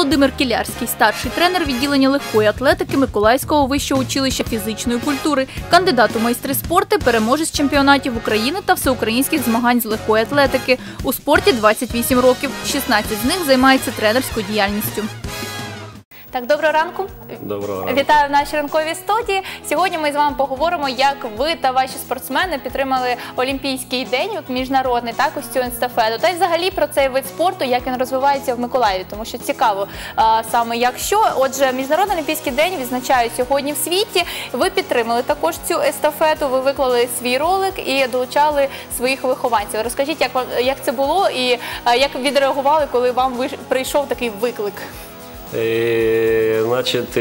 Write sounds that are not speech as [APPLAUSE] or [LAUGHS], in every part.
Володимир Кілярський, старший тренер відділення легкої атлетики Миколаївського вищого училища фізичної культури, кандидат у майстри спорту, переможець чемпіонатів України та всеукраїнських змагань з легкої атлетики. У спорті 28 років, 16 з них займається тренерською діяльністю. Так, доброго ранку. Доброго ранку. Вітаю в нашій ранковій студії. Сьогодні ми з вами поговоримо, як ви та ваші спортсмени підтримали Олімпійський день, міжнародний, так ось цю естафету. Та й взагалі про цей вид спорту, як він розвивається в Миколаєві, тому що цікаво а, саме якщо. Отже, міжнародний олімпійський день відзначають сьогодні в світі. Ви підтримали також цю естафету. Ви виклали свій ролик і долучали своїх вихованців. Розкажіть, як як це було, і як відреагували, коли вам виш- прийшов такий виклик? Значить,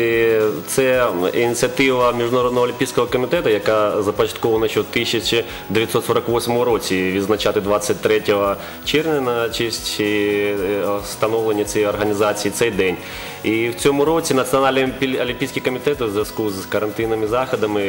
це ініціатива Міжнародного олімпійського комітету, яка започаткована ще в 1948 році відзначати 23 червня на честь е, встановлення цієї організації цей день. І в цьому році Національний Олімпі- олімпійський комітет у зв'язку з карантинними заходами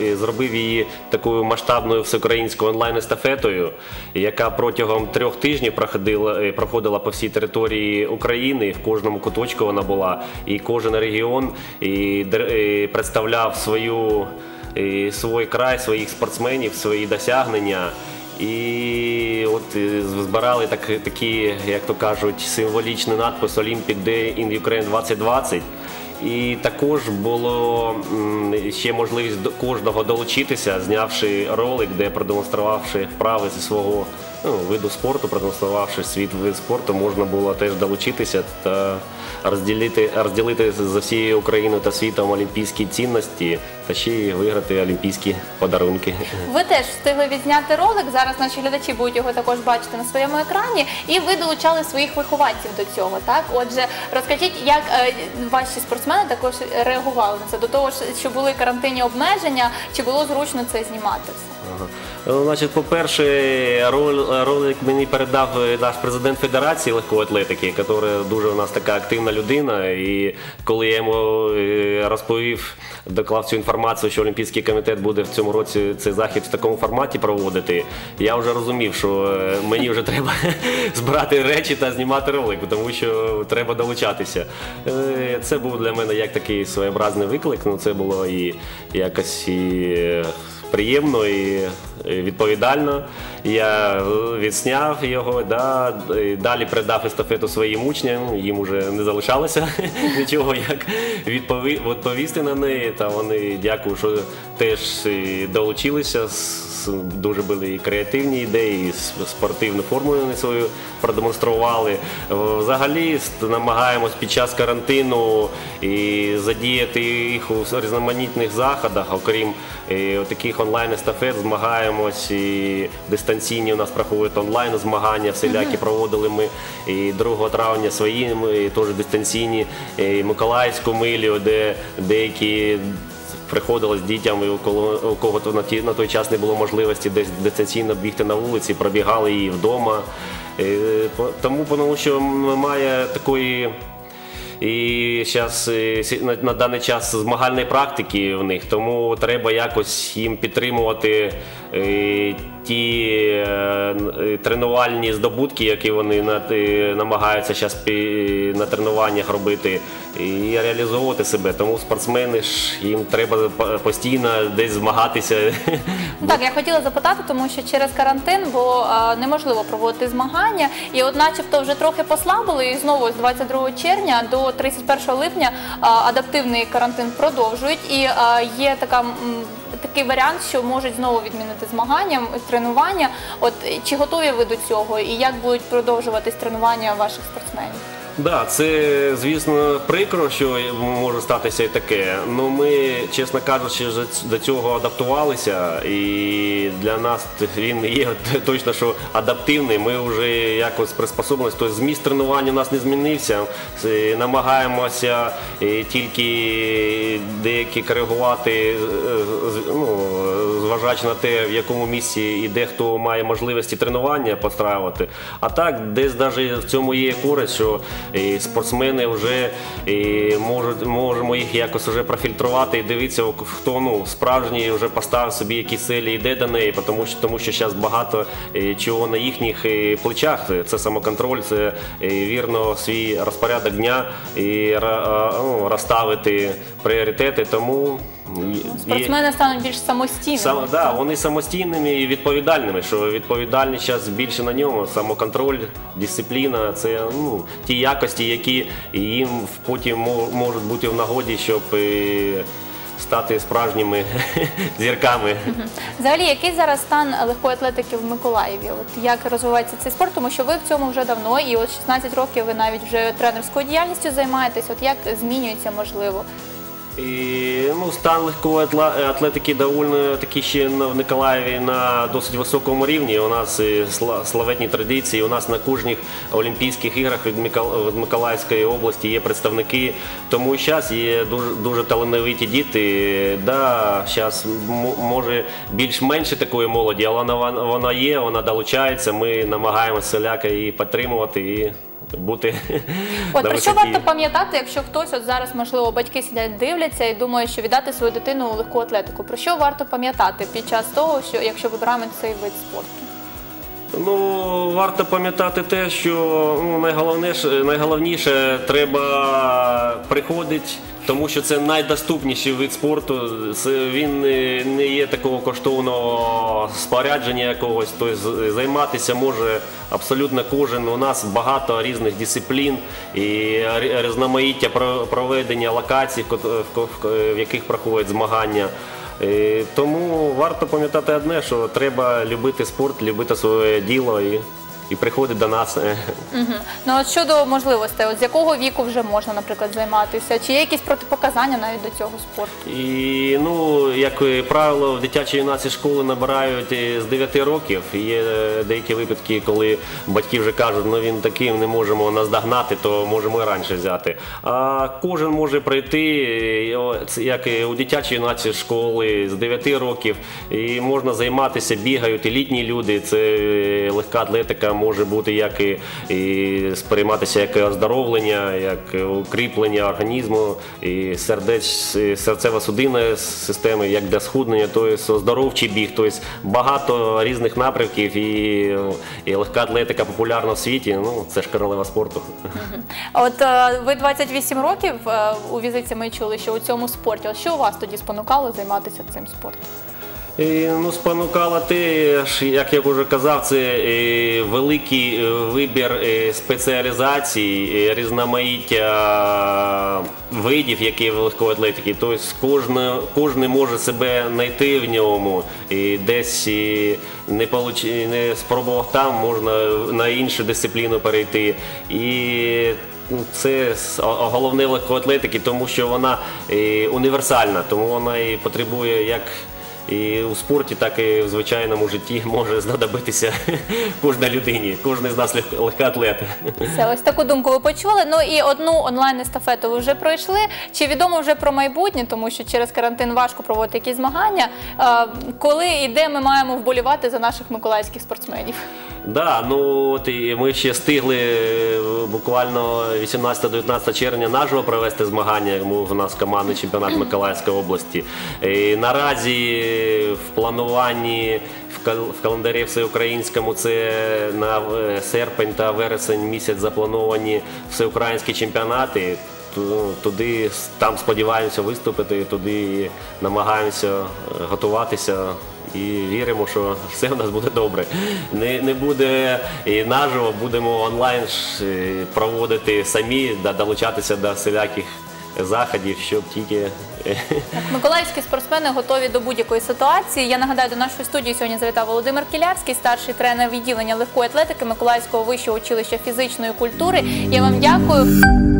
е, зробив її такою масштабною всеукраїнською онлайн-естафетою, яка протягом трьох тижнів проходила, е, по всій території України. В кожному куточку вона була. І кожен регіон і, і представляв свою, і, свій край, своїх спортсменів, свої досягнення. І от е, збирали так, такі, як то кажуть, символічний надпис Olympic Day in Ukraine 2020. І також було ще можливість до кожного долучитися, знявши ролик, де продемонструвавши вправи зі свого ну, виду спорту, продемонструвавши свій вид спорту, можна було теж долучитися та розділити, розділити за всією Україною та світом олімпійські цінності та ще й виграти олімпійські подарунки. Ви теж встигли відзняти ролик. Зараз наші глядачі будуть його також бачити на своєму екрані, і ви долучали своїх вихованців до цього. Так, отже, розкажіть, як е, ваші спортсмени також реагували на це до того, що були карантинні обмеження, чи було зручно це знімати? Ага. Ну, Значить, по-перше, роль, ролик мені передав е, наш президент Федерації легкої атлетики, який дуже у нас така активна людина. І коли я йому е, розповів, доклав цю інформацію, що Олімпійський комітет буде в цьому році цей захід в такому форматі проводити, я вже розумів, що е, мені вже [LAUGHS] треба збирати речі та знімати ролик, тому що треба долучатися. Е, Це був для мене як такий своєобразний виклик. Ну це було і якось і. Приємно і відповідально. Я відсняв його, да, і далі передав естафету своїм учням, їм вже не залишалося [LAUGHS] нічого, як відпові- відповісти на неї. Та вони дякую, що теж долучилися. Дуже були і креативні ідеї, і с- спортивну форму вони свою продемонстрували. Взагалі намагаємось під час карантину і задіяти їх у різноманітних заходах, окрім е, таких онлайн-естафет, змагаємось і дистанційні у нас проходять онлайн змагання, всілякі проводили ми і 2 травня свої ми теж дистанційні і Миколаївську милю, де деякі приходилось дітям, і у кого у кого то на ті на той час не було можливості десь дистанційно бігти на вулиці, пробігали її вдома. Е, Тому тому що немає такої. І зараз на, на даний час змагальної практики в них, тому треба якось їм підтримувати е, ті е, е, тренувальні здобутки, які вони е, намагаються зараз на тренуваннях робити, і реалізовувати себе. Тому спортсмени ж їм треба постійно десь змагатися. [LAUGHS] Так, я хотіла запитати, тому що через карантин е, неможливо проводити змагання, і от начебто вже трохи послабили, і знову з 22 червня до 31 липня адаптивний карантин продовжують. І є така. Такий варіант, що можуть знову відмінити змагання, тренування. От чи готові ви до цього, і як будуть продовжуватись тренування ваших спортсменів? Да, це звісно прикро, що може статися і таке. Ну ми, чесно кажучи, до цього адаптувалися, і для нас він є [LAUGHS] точно що адаптивний. Ми вже якось приспособилися. Тобто зміст тренування у нас не змінився. Намагаємося тільки деякі коригувати, ну, зважаючи на те, в якому місці і де хто має можливості тренування постраювати. А так, десь навіть в цьому є користь, що і спортсмени вже і можуть можемо їх якось вже профільтрувати і дивитися, хто ну справжній вже поставив собі якісь цілі, йде до неї, тому що тому що зараз багато е, чого на їхніх е, плечах. Це, самоконтроль, це е, вірно свій розпорядок дня і ну, розставити пріоритети. Тому Спортсмени стануть більш самостійними. Сам, да, вони самостійними і відповідальними, що відповідальність зараз більше на ньому, самоконтроль, дисципліна це ну, ті якості, які їм потім мо- можуть бути в нагоді, щоб е, стати справжніми [LAUGHS] зірками. Взагалі, який зараз стан легкої атлетики в Миколаєві? От як розвивається цей спорт? Тому що ви в цьому вже давно, і от 16 років ви навіть вже тренерською діяльністю займаєтесь. От як змінюється можливо? І, ну, стан легкої атлетики доволі таки ще в Николаєві на досить високому рівні. У нас і сла- славетні традиції. У нас на кожних Олімпійських іграх від, Микол- від Миколаївської області є представники. Тому зараз є дуже, дуже талановиті діти. Да, зараз може більш-менше такої молоді, але вона, вона є, вона долучається. Ми намагаємося всіляко її підтримувати і бути. От про що варто пам'ятати, якщо хтось от зараз, можливо, батьки сидять, дивляться і думають, що віддати свою дитину у легку атлетику. Про що варто пам'ятати під час того, що якщо вибираємо цей вид спорту? Ну, варто пам'ятати те, що ну, найголовніше, найголовніше треба приходити, тому що це найдоступніший вид спорту. Він не, є такого коштовного спорядження якогось. Тобто займатися може абсолютно кожен. У нас багато різних дисциплін і різноманіття проведення локацій, в яких проходять змагання. Тому варто пам'ятати одне, що треба любити спорт, любити своє діло і, і приходити до нас. Е, Угу. Ну от щодо можливостей, от з якого віку вже можна, наприклад, займатися? Чи є якісь протипоказання навіть до цього спорту? І ну, як правило, в дитячій юнацькій школи набирають е, з 9 років. Є е, деякі випадки, коли батьки вже кажуть, ну він такий, не можемо наздогнати, то можемо і раніше взяти. А кожен може прийти, як і у дитячій юнацькій школи з 9 років, і можна займатися, бігають і літні люди. Це легка атлетика може бути як і, і сприйматися як оздоровлення, як укріплення організму, і сердеч, серцево-судинної системи, як для схуднення, тобто оздоровчий біг, тобто багато різних напрямків і, і легка атлетика популярна в світі. Ну це ж королева спорту. От е, ви 28 років е, у візиці ми чули, що у цьому спорті. От що вас тоді спонукало займатися цим спортом? І, ну, спонукало те, як я вже казав, це е, великий е, вибір е, спеціалізацій, різноманіття видів, які в легкої атлетики. Тобто кожен, кожен може себе знайти в ньому і десь не, получ... не спробував там, можна на іншу дисципліну перейти. І Ну, Це головне в легкоатлетики, тому що вона універсальна, тому вона і потребує як і у спорті, так і в звичайному житті може знадобитися [LAUGHS] кожна людині, кожен з нас лег- легкоатлет. Все, ось таку думку ви почули. Ну і одну онлайн естафету ви вже пройшли. Чи відомо вже про майбутнє, тому що через карантин важко проводити якісь змагання. Коли і де ми маємо вболівати за наших миколаївських спортсменів? Да, ну от і ми ще встигли е, буквально 18-19 червня наживо провести змагання. В нас командний чемпіонат Миколаївської області. І наразі в плануванні в календарі всеукраїнському це на е, серпень та вересень місяць заплановані всеукраїнські чемпіонати. Туди там сподіваємося виступити, туди намагаємося е, готуватися і віримо, що все у нас буде добре. Не, не буде і наживо, будемо онлайн е, проводити самі, долучатися до всіляких заходів, щоб тільки е, Миколаївські спортсмени готові до будь-якої ситуації. Я нагадаю, до нашої студії сьогодні завітав Володимир Кілярський, старший тренер відділення легкої атлетики Миколаївського вищого училища фізичної культури. Я вам дякую.